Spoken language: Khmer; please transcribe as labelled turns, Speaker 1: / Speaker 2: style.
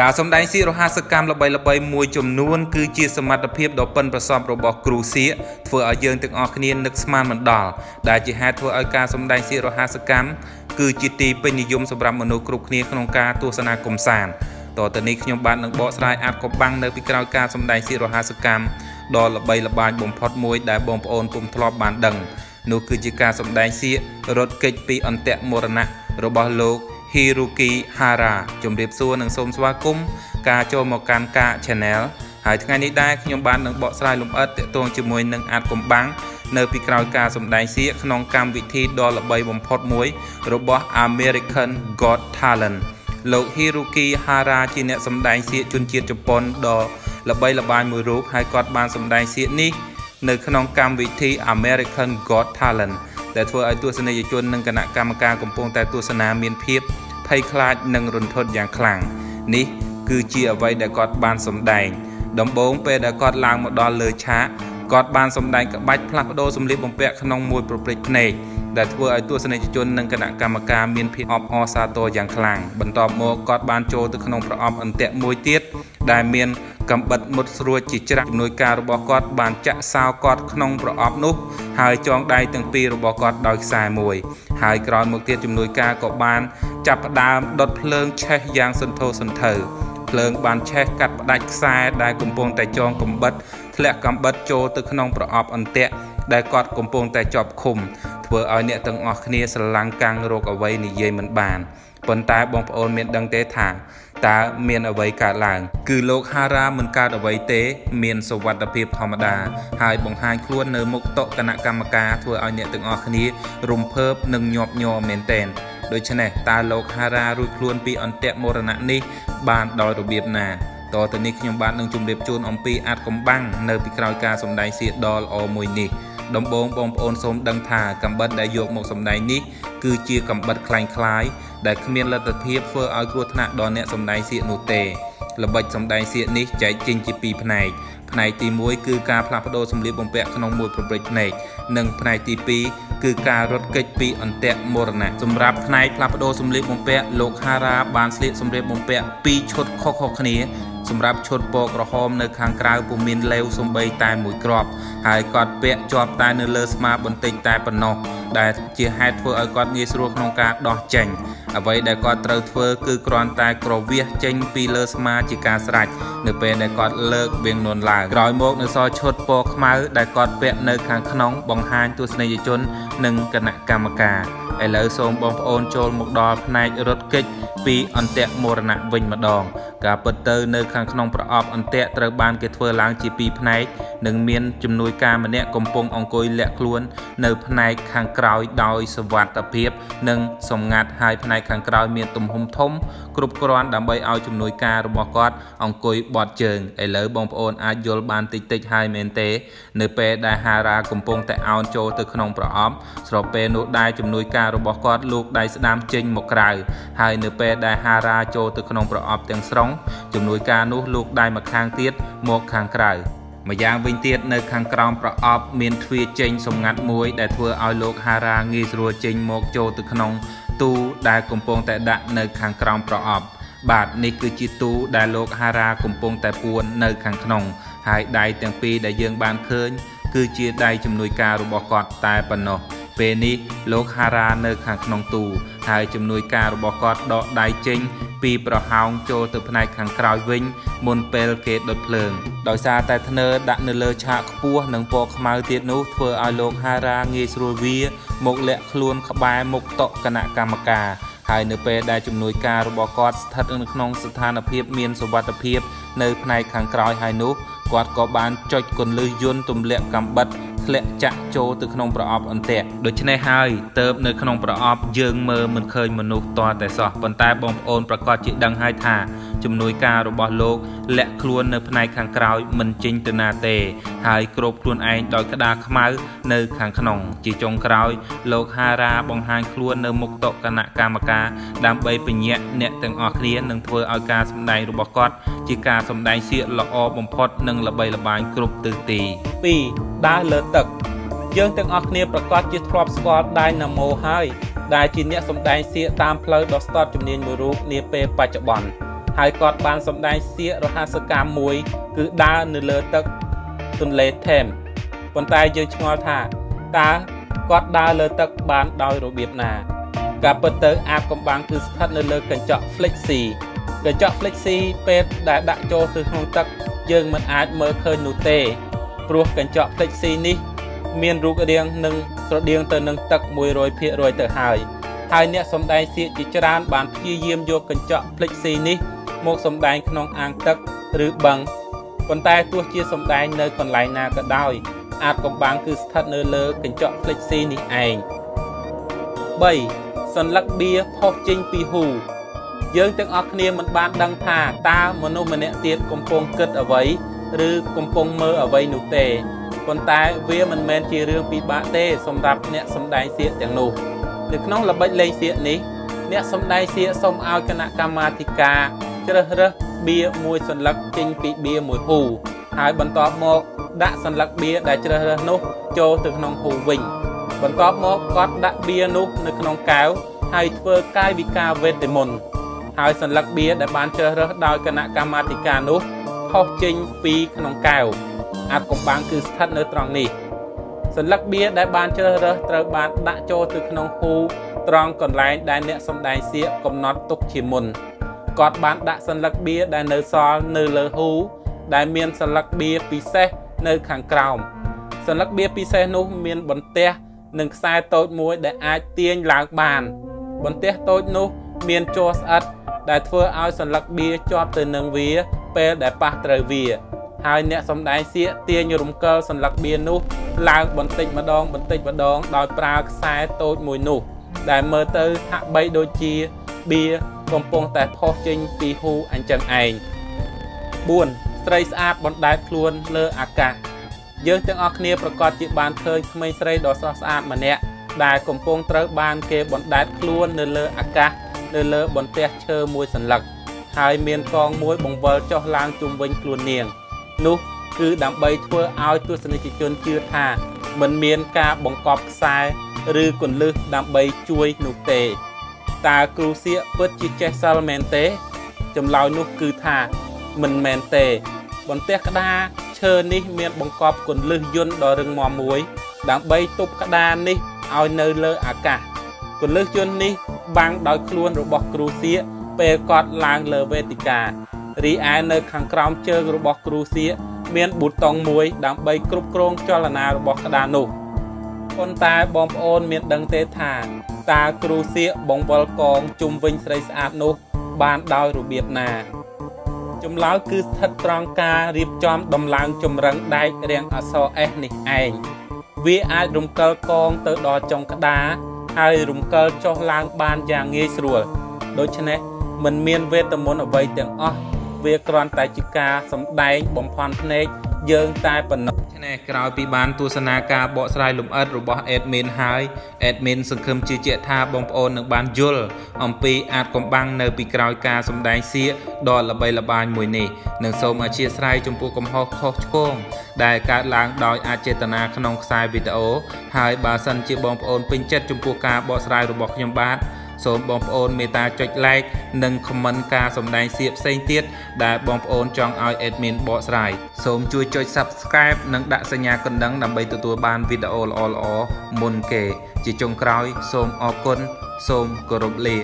Speaker 1: ការសម្ដែងសៀករហាសកម្មល្បីៗមួយចំនួនគឺជាសមត្ថភាពដ៏ប៉ិនប្រសប់របស់គ្រូសៀកធ្វើឲ្យយើងទាំងអស់គ្នានឹកស្មានមិនដល់ដែលជាហេតុធ្វើឲ្យការសម្ដែងសៀករហាសកម្មគឺជាទីពេញនិយមសម្រាប់មនុស្សគ្រប់គ្នាក្នុងការទស្សនាកំសាន្តតទៅនេះខ្ញុំបាទនឹងបកស្រាយអាចកបាំងនៅពីក្រោយការសម្ដែងសៀករហាសកម្មដ៏ល្បីល្បាញបំផុតមួយដែលបងប្អូនពុំធ្លាប់បានដឹងនោះគឺជាការសម្ដែងសៀករត់គេចពីអន្តៈមរណៈរបស់លោក Hiroki Hara ជំរាបសួរនិងសូមស្វាគមន៍ការចូលមកកាន់កា Channel ហើយថ្ងៃនេះដែរខ្ញុំបាននឹងបកស្រាយលម្អិតទាក់ទងជាមួយនឹងអាចកំបាំងនៅពីក្រោយការសម្ដែងសៀកក្នុងកម្មវិធីដ៏ល្បីបំផុតមួយ របស់ American Got Talent លោក Hiroki Hara ជាអ្នកសម្ដែងសៀកជនជាតិជប៉ុនដ៏ល្បីល្បាញមួយរូបហើយគាត់បានសម្ដែងសៀកនេះនៅក្នុងកម្មវិធី American Got Talent ដែលធ្វើឲ្យទស្សនិកជននិងគណៈកម្មការកំពុងតែទស្សនាមានភាពភ័ យខ្លាចនិងរន្ធត់យ៉ាងខ្លាំងនេះគឺជាអ្វីដែលគាត់បានសម្ដែងដំបូងពេលដែលគាត់ឡើងមកដល់លើឆាកគាត់បានសម្ដែងក្បាច់ផ្លាស់ប្ដូរសម្លៀកបំពាក់ក្នុងមួយប្រព្រឹត្តភ្នែកដែលធ្វើឲ្យទស្សនិកជននិងគណៈកម្មការមានភាពអបអរសាទរយ៉ាងខ្លាំងបន្ទាប់មកគាត់បានចូលទៅក្នុងប្រអប់អន្ទាក់មួយទៀតដែលមាន កំបិតមុតស្រួចជាច្រើនជំនួយការរបស់គាត់បានចាក់សោគាត់ក្នុងប្រអប់នោះហើយចងដៃទាំងពីររបស់គាត់ដោយខ្សែមួយ ហើយក្រោយមកទៀតជំនួយការក៏បាន ចាប់ផ្ដើមដុតភ្លើងឆេះយ៉ាងសន្ធោសន្ធៅភ្លើងបានឆេះកាត់ផ្ដាច់ខ្សែដែលកំពុងតែចងកំបិតធ្លាក់កំបិតចូលទៅក្នុងប្រអប់អន្ទាក់ដែលគាត់កំពុងតែជាប់ឃុំធ្វើឲ្យអ្នកទាំងអស់គ្នាស្រឡាំងកាំងរោគអ្វីនិយាយមិនបាន ប៉ុន្តែបងប្អូនមានដឹងទេថាតើមានអ្វីកើតឡើង គឺលោកហារ៉ាមិនកើតអ្វីទេ មានសវត្ថភាពធម្មតាហើយបង្ហាញខ្លួននៅមុខតុគណៈកម្មការធ្វើឲ្យអ្នកទាំងអស់គ្នារំភើបនិងញាប់ញ័រមែនទែនដូច្នេះតើលោកហារ៉ារួចខ្លួនពីអន្ទាក់មរណៈនេះបានដោយរបៀបណាតទៅនេះខ្ញុំបាទនឹងជម្រាបជូនអំពីអាចកំបាំងនៅពីក្រោយការសម្ដែងសៀកដ៏ល្អមួយនេះដំបូងបងប្អូនសូមដឹងថាកំបិតដែលយកមកសម្ដែងនេះគឺជាកំបិតคล้ายคล้าย ដែលគ្មានលទ្ធភាពធ្វើឲ្យគ្រោះថ្នាក់ដល់អ្នកសម្ដែងសៀកនោះទេល្បិចសម្ដែងសៀកនេះចែកចេញជាពីរផ្នែកផ្នែកទី1គឺការផ្លាស់ប្ដូរសម្លៀកបំពាក់ក្នុងមួយប្រព្រឹត្តផ្នែកនិងផ្នែកទី2គឺការរត់គេចពីអន្ទាក់មរណៈសម្រាប់ផ្នែកផ្លាស់ប្ដូរសម្លៀកបំពាក់លោកហារ៉ាបានស្លៀកសម្លៀកបំពាក់ពីរឈុតខុសៗគ្នា សម្រាប់ឈុតពណ៌ក្រហមនៅខាងក្រៅពុំមានលេវសំបីតែមួយគ្រាប់ហើយគាត់ពាក់ជាប់តែនៅលើស្មាបន្តិចតែប៉ុណ្ណោះដែលជាហេតុធ្វើឲ្យគាត់ងាយស្រួលក្នុងការដោះចេញអ្វីដែលគាត់ត្រូវធ្វើគឺគ្រាន់តែក្រវៀសចេញពីលើស្មាជាការស្រេចនៅពេលដែលគាត់លើកវៀងនួនឡើងក្រោយមកនៅសល់ឈុតពណ៌ខ្មៅដែលគាត់ពាក់នៅខាងក្នុងបង្ហាញទស្សនិកជននិងគណៈកម្មការ ឥឡូវសូមបងប្អូនចូលមកដល់ផ្នែករត់គេចពីអន្ទាក់មរណៈវិញម្ដង ការពិតទៅនៅខាងក្នុងប្រអប់អន្ទាក់ត្រូវបានគេធ្វើឡើងជាពីរផ្នែកនិងមានជំនួយការម្នាក់កំពុងអង្គុយលាក់ខ្លួន នៅផ្នែកខាងក្រោយដោយសវត្ថភាព និងសម្ងាត់ហើយផ្នែកខាងក្រោយមានទំហំធំ គ្រប់គ្រាន់ដើម្បីឲ្យជំនួយការរបស់គាត់អង្គុយបត់ជើងឥឡូវបងប្អូនអាចយល់បានតិចតិចហើយមែនទេ នៅពេលដែលហារ៉ាកំពុងតែអោនចូលទៅក្នុងប្រអប់ស្របពេលនោះដែរជំនួយការរបស់គាត់លោកដៃស្ដាំចេញមកក្រៅហើយនៅពេលដែលហារ៉ាចូលទៅក្នុងប្រអប់ទាំងស្រុងជំនួយការនោះលោកដៃមកខាងទៀតមកខាងក្រៅម្យ៉ាងវិញទៀតនៅខាងក្រោមប្រអប់មានទ្វារចេញសម្ងាត់មួយដែលធ្វើឲ្យលោកហារ៉ាងាយស្រួលចេញមកចូលទៅក្នុងទូដែលកំពុងតែដាក់នៅខាងក្រោមប្រអប់បាទនេះគឺជាទូដែលលោកហារ៉ាកំពុងតែពួននៅខាងក្នុងហើយដៃទាំងពីរដែលយើងបានឃើញគឺជាដៃជំនួយការរបស់គាត់តែប៉ុណ្ណោះ ពេលនេះលោកហារ៉ានៅខាងក្នុងទូ ហើយជំនួយការរបស់គាត់ដកដៃចេញ ពីប្រហោងចូលទៅផ្នែកខាងក្រោយវិញ មុនពេលគេដុតភ្លើង ដោយសារតែធ្នើដាក់នៅលើឆាកខ្ពស់និងពណ៌ខ្មៅទៀតនោះធ្វើឲ្យលោកហារ៉ាងាយស្រួលវាមកលាក់ខ្លួនក្បែរមុខតុគណៈកម្មការហើយនៅពេលដែលជំនួយការរបស់គាត់ស្ថិតនៅក្នុងស្ថានភាពមានសុវត្ថិភាព នៅផ្នែកខាងក្រោយហើយនោះគាត់ក៏បានចុចគន្លឹះយន្តទម្លាក់កាំបិត ធ្លាក់ចាក់ចូលទៅក្នុងប្រអប់អន្ទាក់ដូច្នេះហើយទៅនៅក្នុងប្រអប់យើងមើលមិនឃើញមនុស្សតតែសោះប៉ុន្តែបងប្អូនប្រកាសជាដឹងហើយថា ជំនួយការរបស់លោកលាក់ខ្លួននៅផ្នែកខាងក្រោយមិនចេញទៅណាទេ ហើយគ្របខ្លួនឯងដោយក្តារខ្មៅនៅខាងក្នុង ជាចុងក្រោយ លោកហារ៉ាបង្ហាញខ្លួននៅមុខតុគណៈកម្មការដើម្បីពញ្ញាក់អ្នកទាំងអស់គ្នានឹងធ្វើឲ្យការសម្ដែងរបស់គាត់ជាការសម្ដែងសៀកល្អបំផុតនិងល្បីល្បាញគ្រប់ទិសទី2ដើរលើទឹកយើងទាំងអស់គ្នាប្រកាសជាធ្លាប់ស្គាល់ដៃណាម៉ូហើយដែលជាអ្នកសម្ដែងសៀកតាមផ្លូវដ៏ស្ទាត់ជំនាញមួយរូបនាពេលបច្ចុប្បន្ន
Speaker 2: ហើយគាត់បានសម្ដែងសៀករហស្សកម្មមួយ គឺដើរនៅលើទឹកទន្លេថេមប៉ុន្តែយើងឆ្ងល់ថាតើគាត់ដើរលើទឹកបានដោយរបៀបណាការពិតទៅអាបកំបាំងគឺស្ថិតនៅលើកញ្ចក់ Flexi កញ្ចក់ Flexi ពេលដែលដាក់ចូលទៅក្នុងទឹក យើងមិនអាចមើលឃើញនោះទេព្រោះកញ្ចក់ Flexi នេះ មានរូបរាងនិងស្រដៀងទៅនឹងទឹក100%ទៅហើយហើយអ្នកសម្ដែងសៀកជាច្រើនបានព្យាយាមយកកញ្ចក់ Flexi នេះ មកសម្ដែងក្នុងអាងទឹកឬបឹងប៉ុន្តែទោះជាសម្ដែងនៅកន្លែងណាក៏ដោយអាចកំបាំងគឺស្ថិតនៅលើកញ្ចក់ Flexi នេះឯង3សន្លឹកបៀផុសចេញពីហ៊ូយើងទាំងអស់គ្នាមិនបានដឹងថាតើមនុស្សម្នាក់ទៀតកំពុងគិតអ្វីឬកំពុងមើលអ្វីនោះទេប៉ុន្តែវាមិនមែនជារឿងពិបាកទេសម្រាប់អ្នកសម្ដែងសៀកទាំងនោះនៅក្នុងល្បិចលេងសៀកនេះ អ្នកសម្ដែងសៀកសូមឲ្យគណៈកម្មាធិការ ជ្រើសរើសបៀមួយសន្លឹកចេញពីបៀមួយហ៊ូហើយបន្ទាប់មកដាក់សន្លឹកបៀដែលជ្រើសរើសនោះចូលទៅក្នុងហ៊ូវិញបន្ទាប់មកគាត់ដាក់បៀនោះនៅក្នុងកែវហើយធ្វើកាយវិការវេទមន្តហើយសន្លឹកបៀដែលបានជ្រើសរើសដោយគណៈកម្មាធិការនោះខុសចេញពីក្នុងកែវអាចកំបាំងគឺស្ថិតនៅត្រង់នេះសន្លឹកបៀដែលបានជ្រើសរើសត្រូវបានដាក់ចូលទៅក្នុងហ៊ូត្រង់កន្លែងដែលអ្នកសំដែងសៀកកំណត់ទុកជាមុន គាត់បានដាក់សន្លឹកបៀដែលនៅសល់នៅលើហ៊ូដែលមានសន្លឹកបៀពិសេសនៅខាងក្រោមសន្លឹកបៀពិសេសនោះមានបន្ទះនិងខ្សែតូចមួយដែលអាចទាញឡើងបាន បន្ទះតូចនោះមានជ័រស្អិតដែលធ្វើឲ្យសន្លឹកបៀជាប់ទៅនឹងវាពេលដែលប៉ះត្រូវវាហើយអ្នកសំដែងសៀកទាញរំកិលសន្លឹកបៀនោះឡើងបន្តិចម្ដងបន្តិចម្ដងដោយប្រើខ្សែតូចមួយនោះ ដែលមើលទៅហាក់បីដូចជាបៀ កំពុងតែផុសចេញពីហ៊ូអញ្ចឹងឯង4ស្រីស្អាតបណ្ដែតខ្លួនលើអាកាសយើងទាំងអស់គ្នាប្រកាសជាបានឃើញក្មេងស្រីដ៏ស្រស់ស្អាតម្នាក់ដែលកំពុងត្រូវបានគេបណ្ដែតខ្លួននៅលើអាកាសនៅលើបន្ទះឈើមួយសន្លឹកហើយមានកងមួយបង្វិលចុះឡើងជុំវិញខ្លួននាង នោះគឺដើម្បីធ្វើឲ្យទស្សនិកជនជឿថាមិនមានការបង្កប់ខ្សែឬកន្លឹះដើម្បីជួយនោះទេ តើគ្រូសៀកពិតជាចេះសិលមែនទេ ចម្លើយនោះគឺថាមិនមែនទេ បន្ទះក្តារឈើនេះមានបង្កប់កន្លឹះយន្តដ៏រឹងមាំមួយ ដើម្បីទប់ក្តារនេះឲ្យនៅលើអាកាសកន្លឹះយន្តនេះបាំងដោយខ្លួនរបស់គ្រូសៀកពេលគាត់ឡើងលើវេទិការីឯនៅខាងក្រោមជើងរបស់គ្រូសៀកមានប៊ូតុងមួយដើម្បីគ្រប់គ្រងចលនារបស់ក្តារនោះប៉ុន្តែបងប្អូនមានដឹងទេថា តើគ្រូសៀកបង្វិលកងជុំវិញស្រីស្អាតនោះ បានដោយរបៀបណាចម្លើយគឺស្ថិតត្រង់ការរៀបចំដំឡើងចម្រឹងដែករាងអក្សរ S នេះឯងវាអាចរំកិលកងទៅដល់ចុងក្តារហើយរំកិលចុះឡើងបានយ៉ាងងាយស្រួលដូច្នេះមិនមានវេទមន្តអ្វីទាំងអស់វាគ្រាន់តែជាការសម្ដែងបំផន់ភ្នែក យើងតែប៉ុណ្ណោះ
Speaker 1: ឆ្នេះក្រោយពីបានទស្សនាការបកស្រាយលម្អិតរបស់ admin ហើយ admin សង្ឃឹមជឿជាក់ថាបងប្អូននឹងបានយល់អំពីអាចកំបាំងនៅពីក្រោយការសម្ដែងសៀកដ៏ល្បីល្បាញមួយនេះនិងសូមអធិស្ឋានចំពោះកំហុសខុសឆ្គងដែលកើតឡើងដោយអចេតនាក្នុងខ្សែវីដេអូហើយបើសិនជាបងប្អូនពេញចិត្តចំពោះការបកស្រាយរបស់ខ្ញុំបាទ សូមបងប្អូនមេត្តាចុច like និង comment ការសម្ដែងសៀកផ្សេងទៀតដែលបងប្អូនចង់ឲ្យ admin បកស្រាយសូមជួយចុច subscribe និងដាក់សញ្ញាកណ្ដឹងដើម្បីទទួលបានវីដេអូល្អៗមុនគេ ជាចុងក្រោយ សូមអរគុណសូមគោរពលា